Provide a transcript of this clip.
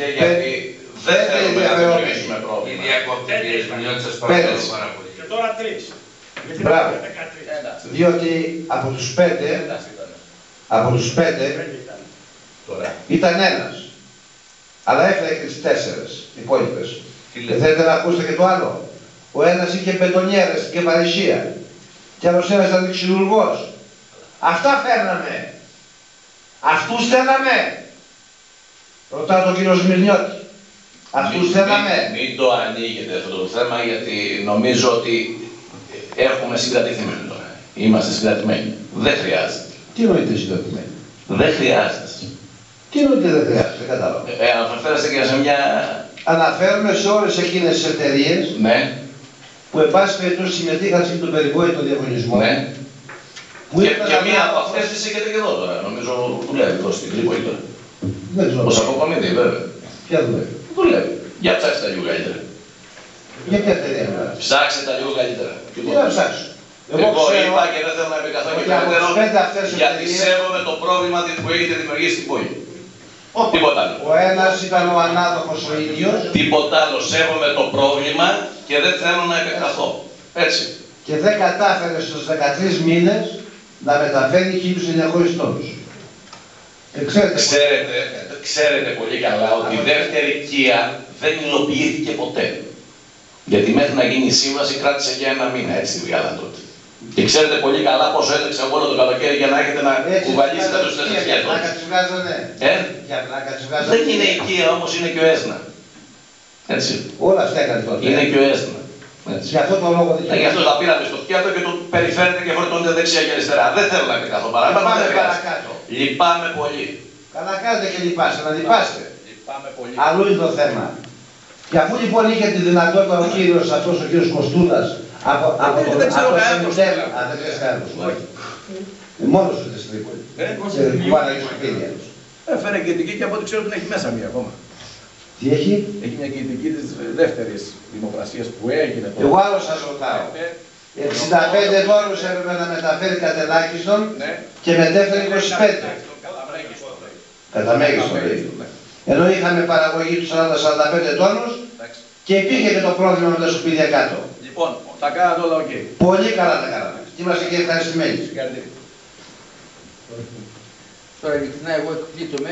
και γιατί δεν Πέντε θέλουμε να ενδιαφερόμενοι. δημιουργήσουμε Οι πρόβλημα. διακόπτε κύριε Σμιλιώτη σας Πέρασε. παρακαλώ πάρα πολύ. Και τώρα τρεις. Γιατί Μπράβο. είναι 13. Εντάξει, Διότι από τους πέντε, εντάξει ήταν. από τους πέντε Πέντε ήταν. Τώρα. ήταν ένας. Αλλά έφερε και τις τέσσερες υπόλοιπες. Τι Και λέτε. θέλετε να ακούσετε και το άλλο. Ο ένας είχε μπετονιέρες και παρησία. Και άλλος ένας ήταν ξυλουργός. Αυτά φέρναμε. Αυτούς θέλαμε. Ρωτά τον κύριο Σμυρνιώτης. Αυτούς Μην- θέλαμε. Μην, μην το ανοίγετε αυτό το θέμα γιατί νομίζω ότι έχουμε συγκρατηθεί μέχρι τώρα. Είμαστε συγκρατημένοι. Δεν χρειάζεται. Τι εννοείται συγκρατημένοι; Δεν χρειάζεται. Τι εννοείται δεν χρειάζεται. Δεν κατάλαβα. Ε, αναφέρεστε και σε μια... Αναφέρουμε σε όλες εκείνες τις εταιρείες Ναι, που εν πάση περιπτώσει συμμετείχαν στον περιβόητο διαγωνισμό. ναι. Που Και, ήταν και να- μία από αυτές βρίσκεται και εδώ τώρα. Νομίζω δουλεύει εδώ στην Τρίπολη τώρα. Δεν ξέρω. Ως αποκομιδή βέβαια. Ποια δουλεύει. Δουλεύει. Για ψάξτε τα λίγο καλύτερα. Για ποια εταιρεία μιλάς. Ψάξτε τα λίγο καλύτερα. Τι να ψάξω; Εγώ, ξέρω είπα και δεν θέλω να επικαθώ και ότι από περαιτέρω τις πέντε αυτές γιατί εταιρείες- σέβομαι το πρόβλημα που έχετε δημιουργήσει στην πόλη. Τίποτα άλλο. Ο ένας ήταν ο ανάδοχος ο ίδιος Τίποτα άλλο. Σέβομαι το πρόβλημα και δεν θέλω να επεκταθώ. Έτσι. και δεν κατάφερε στους 13 μήνες να μεταφέρει 1900 τόνους. Και ξέρετε, Ξέρετε, ξέρετε πολύ καλά ότι η δεύτερη κία δεν υλοποιήθηκε ποτέ. Γιατί μέχρι να γίνει η σύμβαση κράτησε για ένα μήνα έτσι τη βγάλα τότε. Και ξέρετε πολύ καλά πόσο έτρεξε όλο το καλοκαίρι για να έχετε να έτσι, κουβαλήσετε για τους πλάκα- τέσσερις για πλάκα χιλιάδες. τις βγάζανε. Ε, Για πλάκα τις βγάζανε. δεν είναι η κία όμως, είναι και ο έσνα. Έτσι. Όλα αυτά έκανε τότε. Είναι και ο έσνα. Έτσι. Για αυτό το λόγο δεν Ε, Γι' αυτό τα πήρατε στο πιάτο και το περιφέρετε και φορτώνετε δεξιά και αριστερά. Δεν θέλω να επεκταθώ παραπάνω. Πάμε δεν χρειάζεται. παρακάτω. Λυπάμαι πολύ. Καλά κάνετε και λυπάστε, να λυπάστε. Λυπάμαι πολύ. Αλλού είναι το θέμα. Και αφού λοιπόν είχε τη δυνατότητα ο κύριος αυτός, ο κύριος Κοστούλας, από, από Δεν- το δεν ξέρω από το κανέναν Σεμιτέρ- Κοστούλα. Α, δεν ξέρεις κανέναν Κοστούλα. Όχι. Μόνος του της Τρίπολη. Ε, Σε κουβάλα και σπίτια. Έφερε κεντρική και από ό,τι ξέρω την έχει μέσα μία ακόμα. Τι έχει, Έχει μια κεντρική της δεύτερης δημοκρασίας που έγινε τώρα. εγώ άλλο σας ρωτάω. Ε, 65 τόνους έπρεπε να μεταφέρει κατελάχιστον Ναι. και μετέφερε 25. Καλά, μέγιστο. Κατά μέγιστο Κατά λέει. μέγιστο, ναι. Ενώ είχαμε παραγωγή του 40-45 τόνους Εντάξει. και υπήρχε και το πρόβλημα με τα σκουπίδια κάτω. Λοιπόν, τα κάνατε όλα οκ. Πολύ καλά τα κάναμε. Και είμαστε και ευχαριστημένοι. Συγχαρητήρια. Τώρα ειλικρινά εγώ εκπλήττομαι